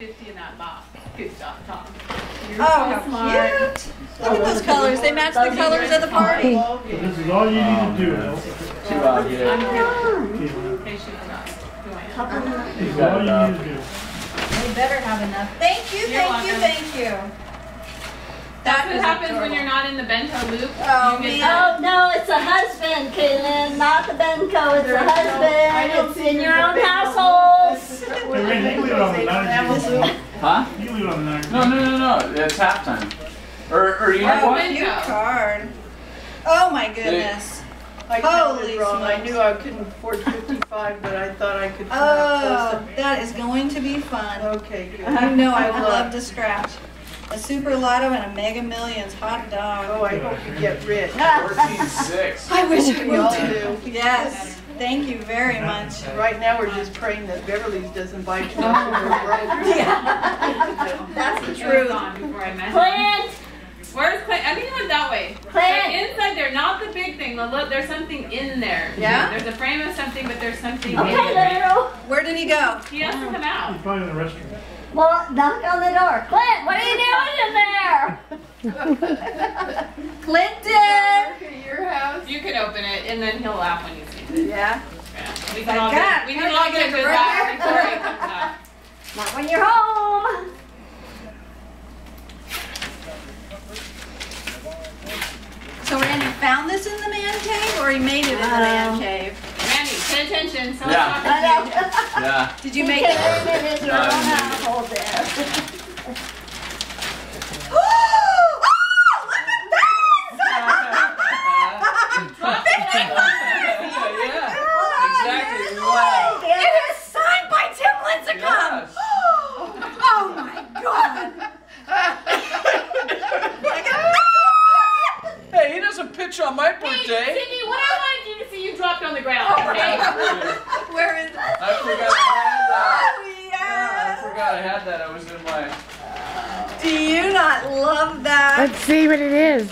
50 in that box. Good job, Tom. You're Oh, so smart. cute. Look at those colors. They match the colors of the party. So This is all you need to do, El. Two out here. I'm kidding. Okay, In case she I am. This is all you need to do. They better have enough. Thank you, You're thank you, thank you. That's what is happens when you're not in the bento loop. Oh, you get man. Oh, no, it's a husband, Caitlin, not the Benco, it's a husband. It's in your own households. Hey, Randy, you leave it on the nine. Huh? You leave it on the nine. No, no, no, no. It's halftime. Or, or you know Oh, what? cute card. Oh, my goodness. I Holy counted wrong. I knew I couldn't afford 55, but I thought I could Oh, that is going to be fun. Okay, good. You know I would love to scratch. A super lotto and a mega millions hot dog. Oh, I hope you get rich. 14-6. I wish I We all would do. Yes, thank you very much. Right now, we're just praying that Beverly's doesn't buy too much of her Yeah. That's the It truth. gone before I met him. Clint, Where's Clint? I think it went that way. Clint. They're inside there, not the big thing. The look, there's something in there. Yeah? There's a frame of something, but there's something in okay, there. little. Where did he go? He has to come out. He's probably in the restroom. Well, knock on the door. Clint, what are you doing in there? Clinton! Your house? You can open it, and then he'll laugh when he sees it. Yeah. Yeah. We My can all God, get, we can can I all get get it good laugh before he comes out. Not when you're home. So Randy found this in the man cave or he made it in the man Um, cave? Randy, pay attention. Someone's Yeah. talking to you. Yeah. Did you make it? came in his No, I didn't make it. household there. Oh, look at yeah. Exactly. Wow. It is signed by Tim Lincecum! Yes. Oh my god! Hey, he doesn't pitch on my Hey, birthday. Cindy, what I wanted you to see, you dropped on the ground. Oh, okay? Where is that? I forgot I had that. Oh, I forgot I had that. I was in my. Do you not love that? Let's see what it is.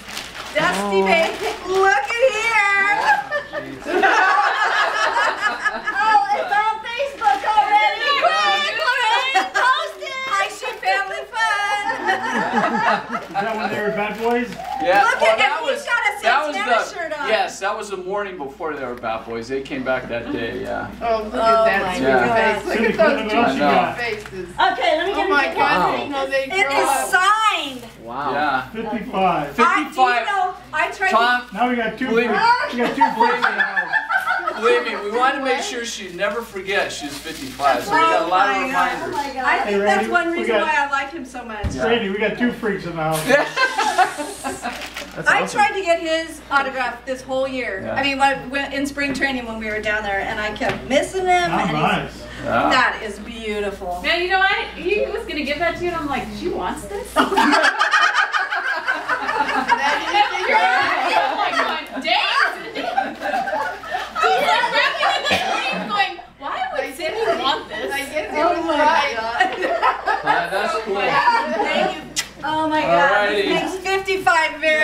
Dusty oh. baby, look at here! Oh, it's on Facebook already. Quick, Lorraine, post it. I see family fun! Is that when they were bad boys? Yeah. Look well, at him, that he's was, got a that was Santana the, shirt on. Yes, that was the morning before they were bad Boys. They came back that day. Yeah. Oh, look Oh, at that sweet God. face. Look at those two you I know. got? faces. Okay, let me Oh get my a God, Wow. no, they It grow is up. signed! Wow. Yeah. Fifty-five. I, do you 55. know, I tried to Now we got two. Believe me. got two freaks in the believe me, we wanted to make sure she'd never forgets she was 55. So we got a lot of Oh my God. Oh reminders. my God. I think Hey, that's one we reason got- why I like him so much. Yeah. Randy, we got two freaks in the house. That's I awesome. tried to get his autograph this whole year. Yeah. I mean, when, when, in spring training when we were down there, and I kept missing him. How and he's- nice. Yeah. That is beautiful. Man, you know what? He was gonna give that to you, and I'm like, she wants this. And you're like, going, dang, Cindy. He's like wrapping in the sleeves, going, why would Cindy want this? I guess it Oh was my right. God. Uh, that's cool. Thank you. Oh my God. Alrighty. This makes 55 very